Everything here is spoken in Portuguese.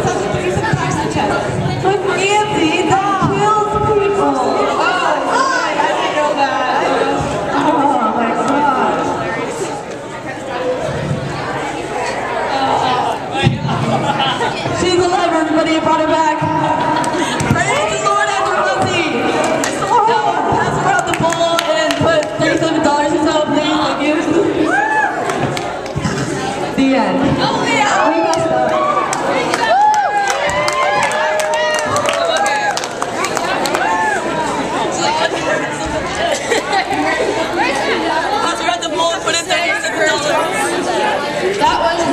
thought I That was